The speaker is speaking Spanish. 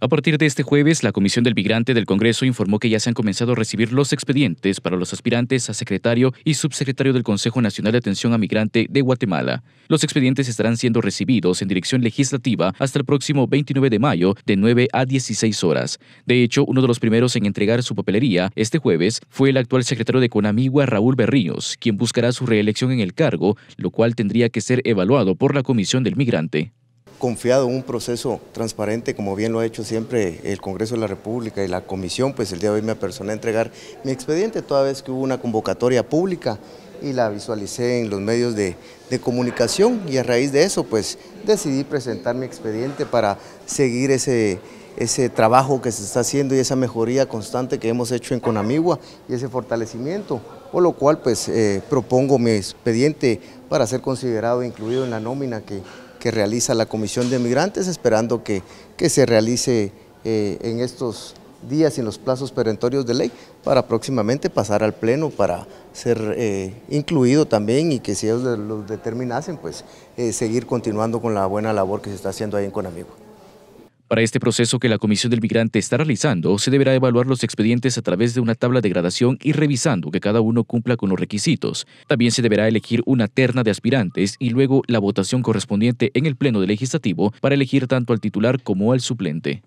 A partir de este jueves, la Comisión del Migrante del Congreso informó que ya se han comenzado a recibir los expedientes para los aspirantes a secretario y subsecretario del Consejo Nacional de Atención a Migrante de Guatemala. Los expedientes estarán siendo recibidos en dirección legislativa hasta el próximo 29 de mayo de 9 a 16 horas. De hecho, uno de los primeros en entregar su papelería este jueves fue el actual secretario de Conamigua, Raúl Berríos, quien buscará su reelección en el cargo, lo cual tendría que ser evaluado por la Comisión del Migrante confiado en un proceso transparente, como bien lo ha hecho siempre el Congreso de la República y la Comisión, pues el día de hoy me apersoné a entregar mi expediente, toda vez que hubo una convocatoria pública y la visualicé en los medios de, comunicación y a raíz de eso pues decidí presentar mi expediente para seguir ese, ese trabajo que se está haciendo y esa mejoría constante que hemos hecho en Conamigua y ese fortalecimiento, por lo cual pues eh, propongo mi expediente para ser considerado e incluido en la nómina que que realiza la Comisión de Migrantes, esperando que, que se realice eh, en estos días y en los plazos perentorios de ley para próximamente pasar al Pleno para ser eh, incluido también y que si ellos lo determinasen, pues eh, seguir continuando con la buena labor que se está haciendo ahí en Conamigo. Para este proceso que la Comisión del Migrante está realizando, se deberá evaluar los expedientes a través de una tabla de gradación y revisando que cada uno cumpla con los requisitos. También se deberá elegir una terna de aspirantes y luego la votación correspondiente en el Pleno Legislativo para elegir tanto al titular como al suplente.